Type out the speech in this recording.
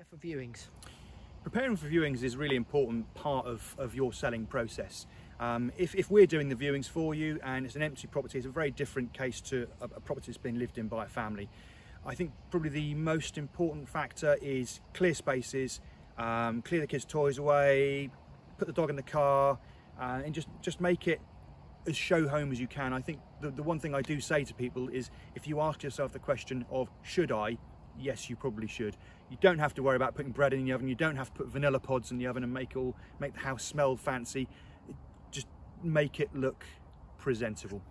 prepare for viewings? Preparing for viewings is a really important part of, of your selling process. Um, if, if, we're doing the viewings for you and it's an empty property, it's a very different case to a, a property that's been lived in by a family. I think probably the most important factor is clear spaces, um, clear the kids' toys away, put the dog in the car, uh, and just, just make it as show home as you can. I think the, the one thing I do say to people is if you ask yourself the question of should I, yes, you probably should. You don't have to worry about putting bread in the oven. You don't have to put vanilla pods in the oven and make all make the house smell fancy. Just make it look presentable.